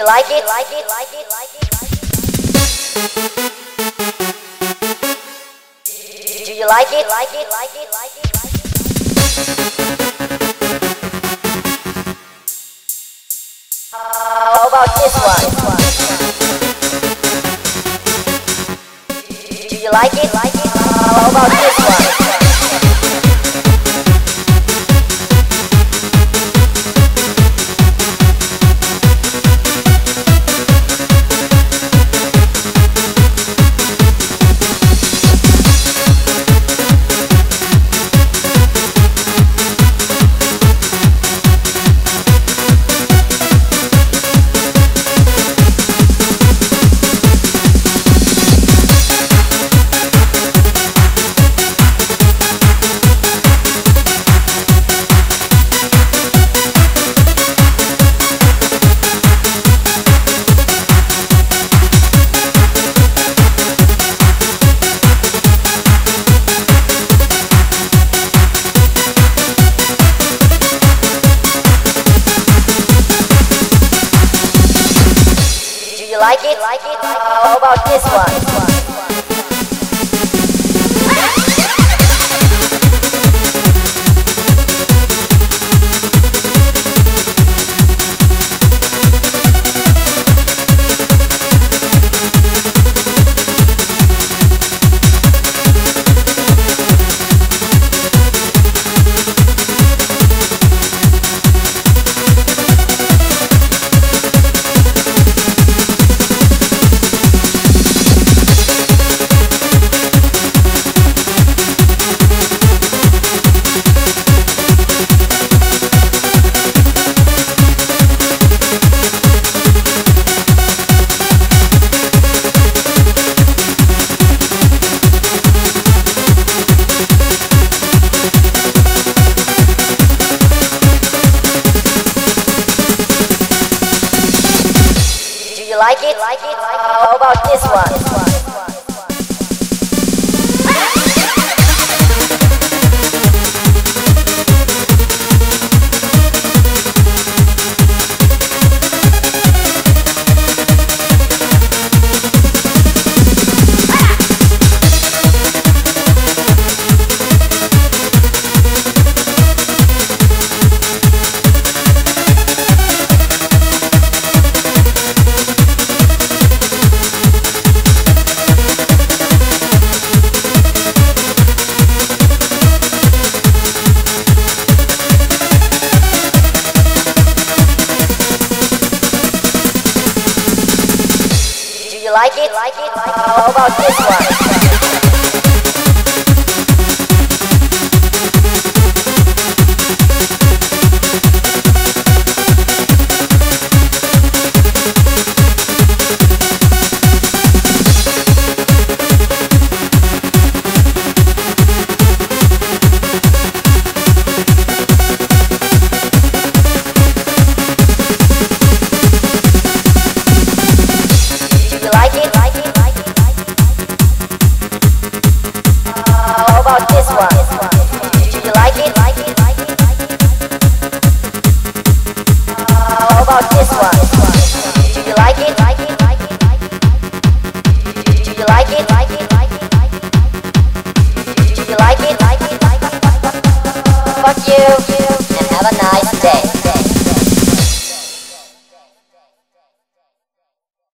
you like it? Like it? Like it? Like it? Do you like it? Like it? Like it? Like it? Like it? How about this one? Do you like it? Like it? How about this one? Like it? How about this one? Like it? How about this one? you like it? How about this one?